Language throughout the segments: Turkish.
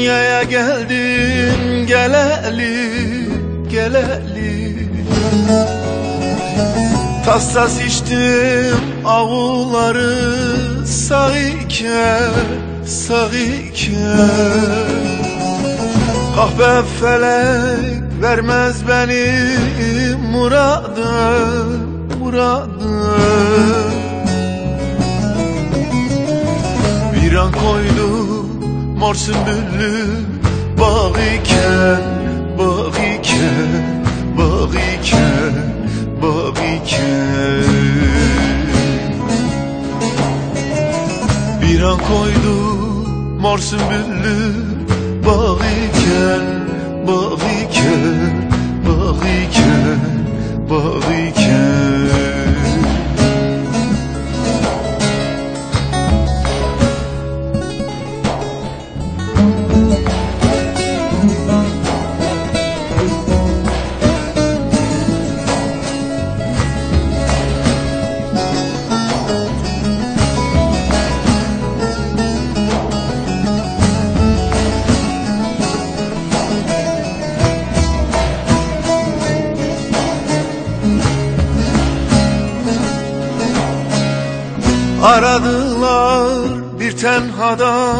Dünyaya geldim geleli geleli. Tassas içtim avulları sağ iken sağ iken Kahve felek vermez benim muradım muradım Bir an koydu mor sümbüllü bağ iken bağ iken bağ iken bağ iken. Bir an koydu mor sümbüllü bağ iken bağ iken bağ iken bağ iken Aradılar bir tenhada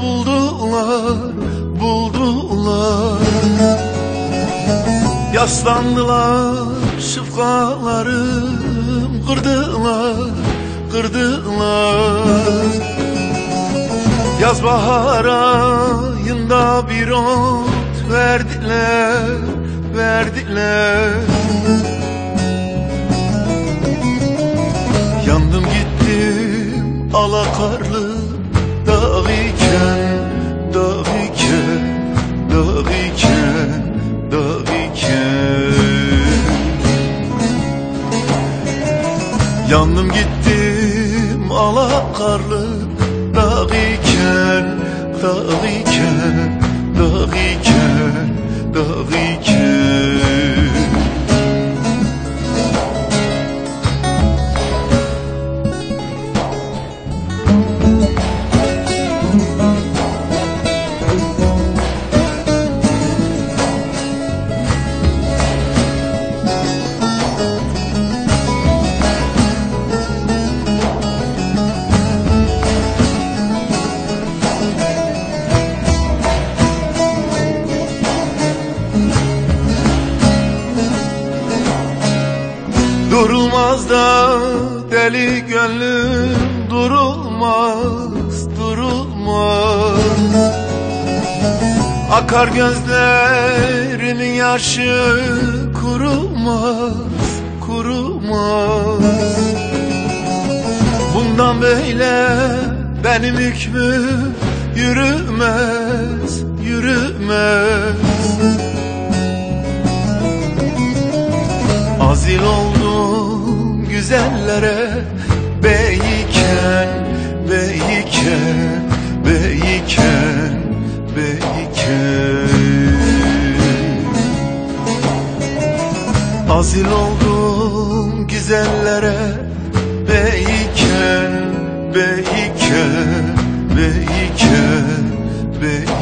buldular buldular. Yaslandılar şıfkalarım kırdılar kırdılar. Yaz bahar ayında bir ot verdiler verdiler alakarlı dağ iken dağ iken dağ iken dağ iken. Yandım gittim alakarlı dağ iken dağ Durulmaz da deli gönlüm durulmaz durulmaz. Akar gözlerimin yaşı kurumaz kurumaz Bundan böyle benim hükmüm yürümez yürümez. Azil oldum güzellere Beyken, beyken, beyken, beyken. Azil oldum güzellere Beyken, beyken, beyken, beyken.